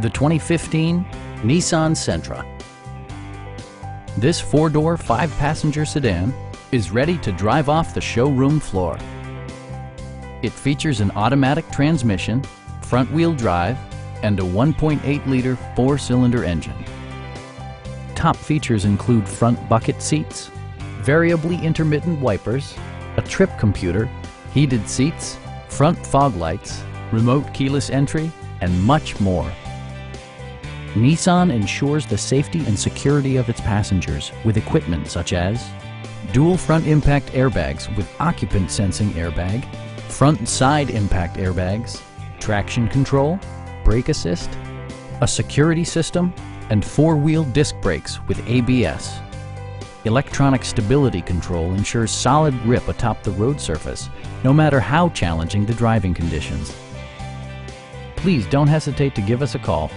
the 2015 Nissan Sentra. This four-door, five-passenger sedan is ready to drive off the showroom floor. It features an automatic transmission, front-wheel drive, and a 1.8-liter four-cylinder engine. Top features include front bucket seats, variably intermittent wipers, a trip computer, heated seats, front fog lights, remote keyless entry, and much more. Nissan ensures the safety and security of its passengers with equipment such as dual front impact airbags with occupant sensing airbag, front side impact airbags, traction control, brake assist, a security system, and four-wheel disc brakes with ABS. Electronic stability control ensures solid grip atop the road surface, no matter how challenging the driving conditions. Please don't hesitate to give us a call